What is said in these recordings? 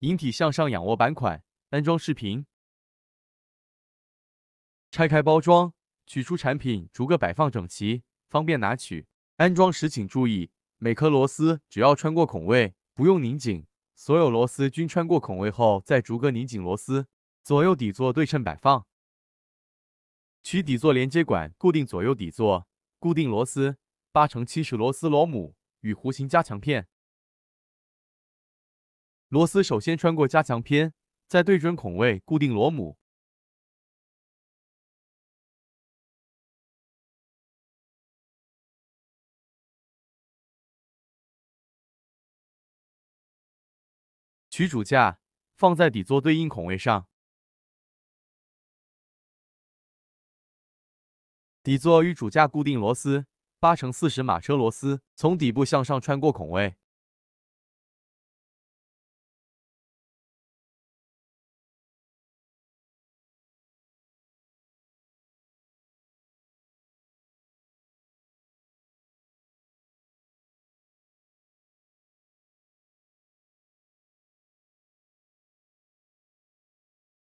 引体向上仰卧板款安装视频。拆开包装，取出产品，逐个摆放整齐，方便拿取。安装时请注意，每颗螺丝只要穿过孔位，不用拧紧。所有螺丝均穿过孔位后，再逐个拧紧螺丝。左右底座对称摆放。取底座连接管固定左右底座，固定螺丝八乘七十螺丝螺母与弧形加强片。螺丝首先穿过加强片，再对准孔位固定螺母。取主架放在底座对应孔位上，底座与主架固定螺丝八乘四十马车螺丝从底部向上穿过孔位。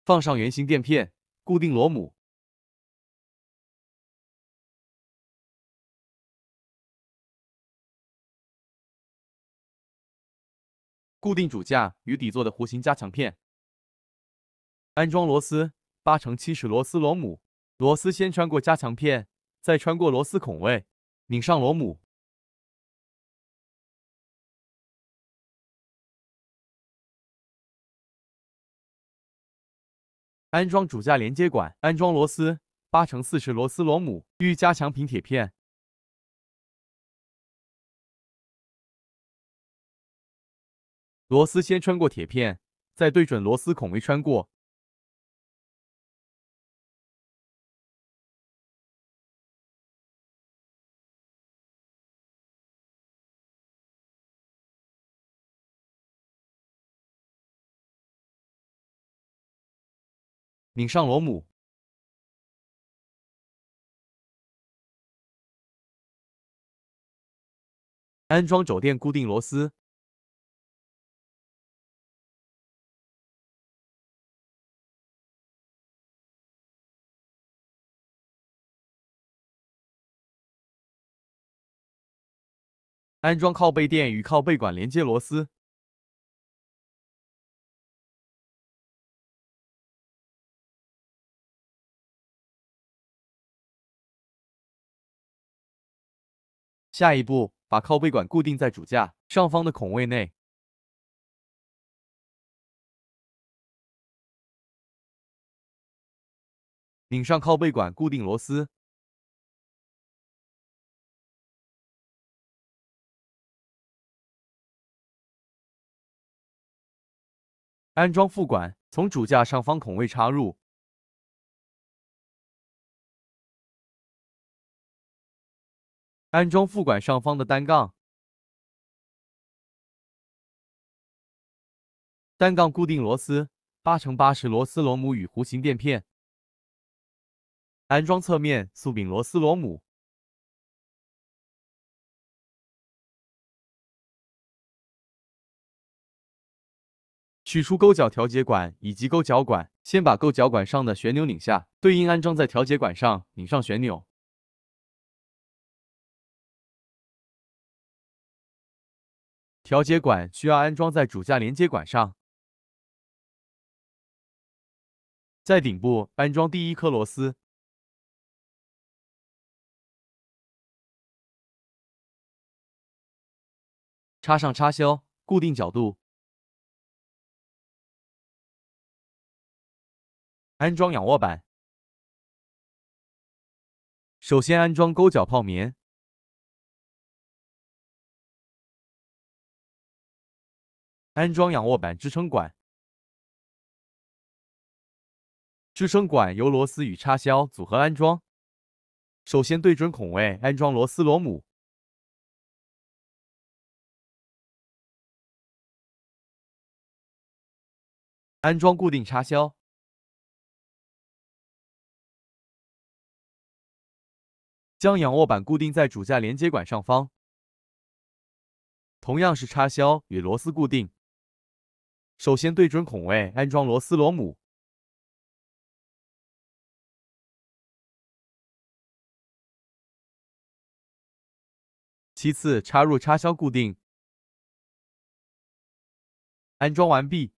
放上圆形垫片，固定螺母。固定主架与底座的弧形加强片。安装螺丝八乘七十螺丝螺母。螺丝先穿过加强片，再穿过螺丝孔位，拧上螺母。安装主架连接管，安装螺丝八乘四十螺丝螺母预加强平铁片。螺丝先穿过铁片，再对准螺丝孔位穿过。拧上螺母，安装轴垫固定螺丝，安装靠背垫与靠背管连接螺丝。下一步，把靠背管固定在主架上方的孔位内，拧上靠背管固定螺丝，安装副管，从主架上方孔位插入。安装副管上方的单杠，单杠固定螺丝八乘八十螺丝螺母与弧形垫片。安装侧面速柄螺丝螺母，取出钩脚调节管以及钩脚管，先把钩脚管上的旋钮拧下，对应安装在调节管上，拧上旋钮。调节管需要安装在主架连接管上，在顶部安装第一颗螺丝，插上插销，固定角度，安装仰卧板。首先安装勾脚泡棉。安装仰卧板支撑管，支撑管由螺丝与插销组合安装。首先对准孔位安装螺丝螺母，安装固定插销，将仰卧板固定在主架连接管上方，同样是插销与螺丝固定。首先对准孔位安装螺丝螺母，其次插入插销固定。安装完毕。